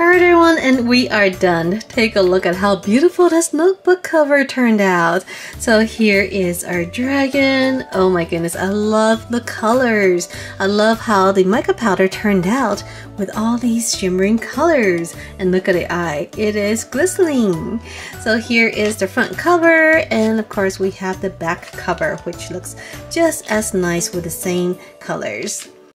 Alright everyone, and we are done. Take a look at how beautiful this notebook cover turned out. So here is our dragon. Oh my goodness, I love the colors. I love how the mica powder turned out with all these shimmering colors. And look at the eye, it is glistening. So here is the front cover, and of course we have the back cover, which looks just as nice with the same colors.